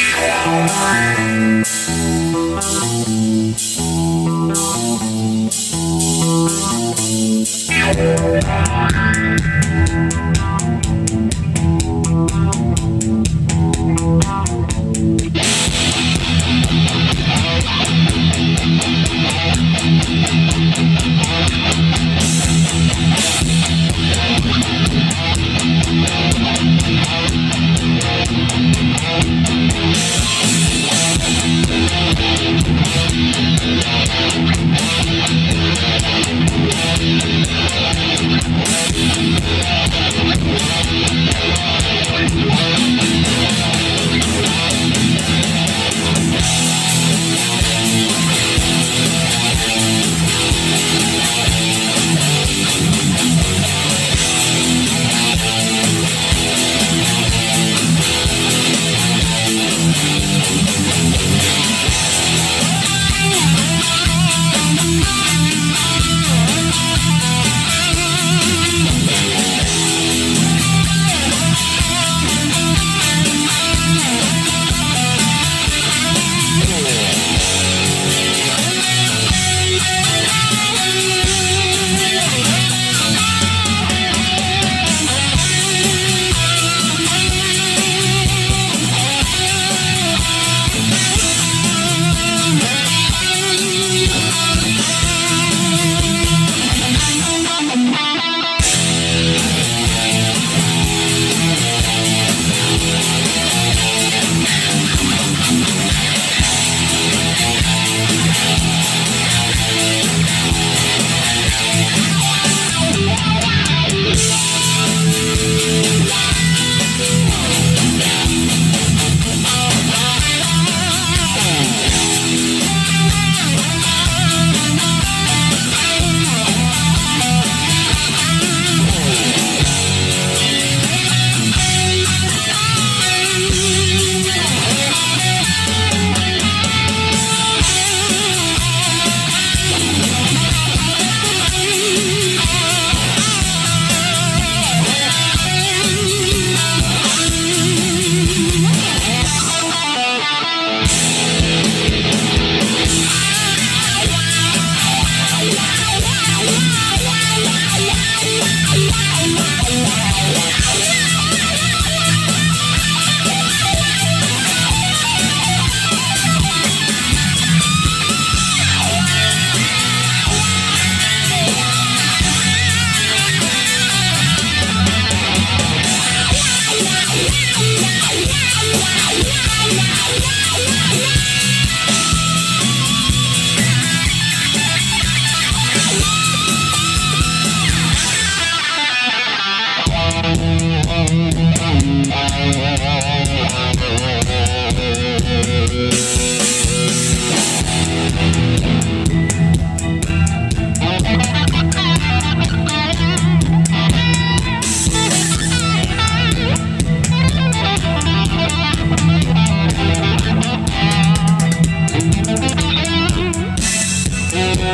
Thank you.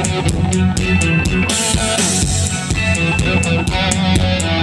Thank